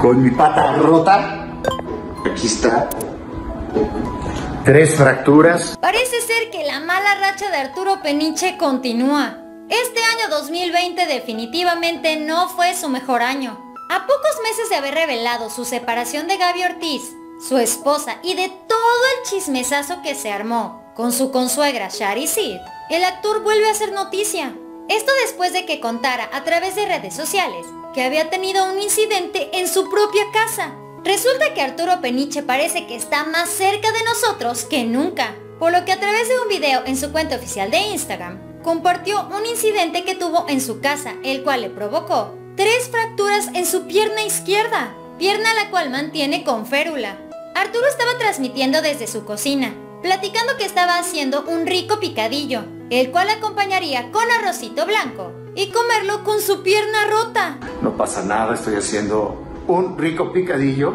con mi pata rota. Aquí está. Tres fracturas. Parece ser que la mala racha de Arturo Peniche continúa. Este año 2020 definitivamente no fue su mejor año. A pocos meses de haber revelado su separación de Gaby Ortiz, su esposa y de todo el chismesazo que se armó con su consuegra Shari Sid, el actor vuelve a hacer noticia. Esto después de que contara a través de redes sociales que había tenido un incidente en su propia casa Resulta que Arturo Peniche parece que está más cerca de nosotros que nunca, por lo que a través de un video en su cuenta oficial de Instagram, compartió un incidente que tuvo en su casa, el cual le provocó tres fracturas en su pierna izquierda, pierna la cual mantiene con férula. Arturo estaba transmitiendo desde su cocina, platicando que estaba haciendo un rico picadillo, el cual acompañaría con arrocito blanco y comerlo con su pierna rota. No pasa nada, estoy haciendo un rico picadillo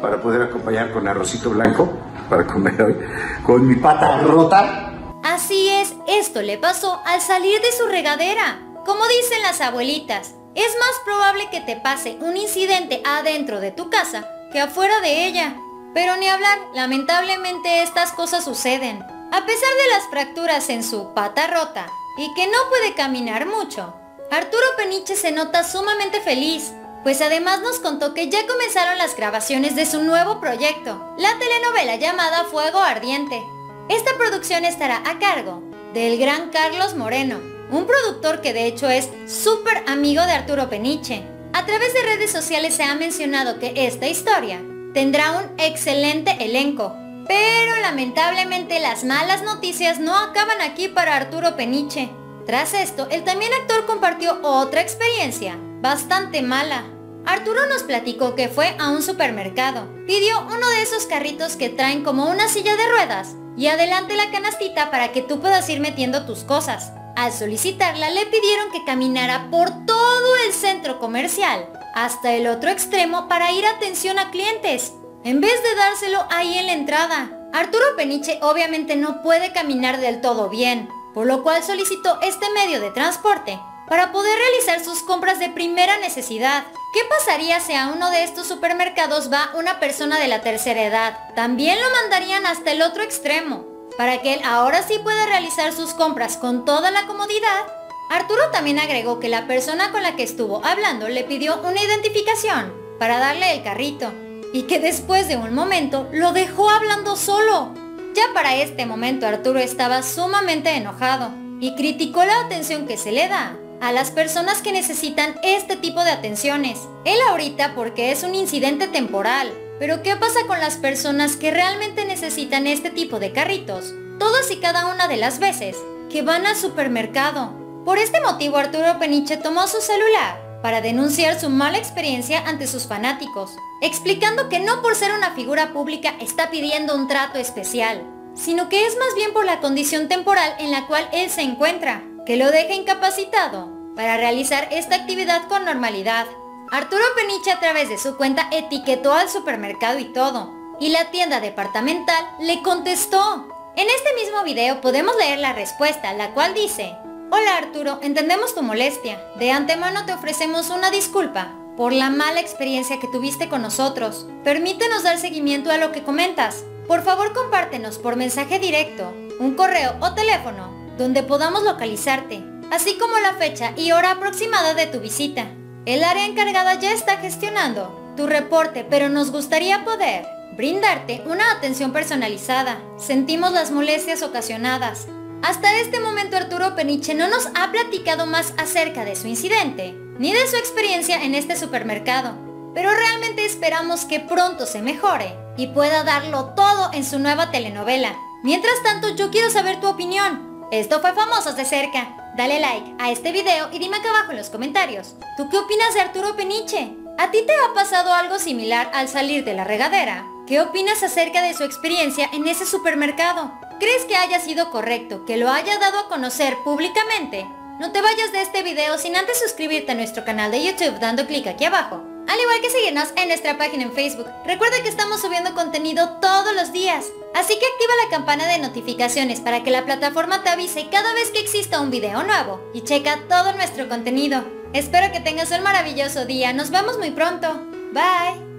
para poder acompañar con arrocito blanco para comer hoy con mi pata rota. Así es, esto le pasó al salir de su regadera. Como dicen las abuelitas, es más probable que te pase un incidente adentro de tu casa que afuera de ella. Pero ni hablar, lamentablemente estas cosas suceden. A pesar de las fracturas en su pata rota y que no puede caminar mucho, Arturo Peniche se nota sumamente feliz pues además nos contó que ya comenzaron las grabaciones de su nuevo proyecto, la telenovela llamada Fuego Ardiente. Esta producción estará a cargo del gran Carlos Moreno, un productor que de hecho es súper amigo de Arturo Peniche. A través de redes sociales se ha mencionado que esta historia tendrá un excelente elenco, pero lamentablemente las malas noticias no acaban aquí para Arturo Peniche. Tras esto, el también actor compartió otra experiencia bastante mala. Arturo nos platicó que fue a un supermercado, pidió uno de esos carritos que traen como una silla de ruedas y adelante la canastita para que tú puedas ir metiendo tus cosas. Al solicitarla le pidieron que caminara por todo el centro comercial hasta el otro extremo para ir atención a clientes, en vez de dárselo ahí en la entrada. Arturo Peniche obviamente no puede caminar del todo bien, por lo cual solicitó este medio de transporte para poder realizar sus compras de primera necesidad. ¿Qué pasaría si a uno de estos supermercados va una persona de la tercera edad? También lo mandarían hasta el otro extremo, para que él ahora sí pueda realizar sus compras con toda la comodidad. Arturo también agregó que la persona con la que estuvo hablando le pidió una identificación para darle el carrito y que después de un momento lo dejó hablando solo. Ya para este momento Arturo estaba sumamente enojado y criticó la atención que se le da a las personas que necesitan este tipo de atenciones. Él ahorita porque es un incidente temporal, pero ¿qué pasa con las personas que realmente necesitan este tipo de carritos? Todas y cada una de las veces que van al supermercado. Por este motivo Arturo Peniche tomó su celular para denunciar su mala experiencia ante sus fanáticos, explicando que no por ser una figura pública está pidiendo un trato especial, sino que es más bien por la condición temporal en la cual él se encuentra, que lo deja incapacitado para realizar esta actividad con normalidad. Arturo Peniche a través de su cuenta etiquetó al supermercado y todo, y la tienda departamental le contestó. En este mismo video podemos leer la respuesta, la cual dice, Hola Arturo, entendemos tu molestia. De antemano te ofrecemos una disculpa por la mala experiencia que tuviste con nosotros. Permítenos dar seguimiento a lo que comentas. Por favor compártenos por mensaje directo, un correo o teléfono donde podamos localizarte, así como la fecha y hora aproximada de tu visita. El área encargada ya está gestionando tu reporte, pero nos gustaría poder brindarte una atención personalizada. Sentimos las molestias ocasionadas. Hasta este momento Arturo Peniche no nos ha platicado más acerca de su incidente, ni de su experiencia en este supermercado, pero realmente esperamos que pronto se mejore y pueda darlo todo en su nueva telenovela. Mientras tanto, yo quiero saber tu opinión. Esto fue Famosos de Cerca. Dale like a este video y dime acá abajo en los comentarios. ¿Tú qué opinas de Arturo Peniche? ¿A ti te ha pasado algo similar al salir de la regadera? ¿Qué opinas acerca de su experiencia en ese supermercado? ¿Crees que haya sido correcto que lo haya dado a conocer públicamente? No te vayas de este video sin antes suscribirte a nuestro canal de YouTube dando clic aquí abajo al igual que seguirnos en nuestra página en Facebook. Recuerda que estamos subiendo contenido todos los días, así que activa la campana de notificaciones para que la plataforma te avise cada vez que exista un video nuevo y checa todo nuestro contenido. Espero que tengas un maravilloso día, nos vemos muy pronto. Bye.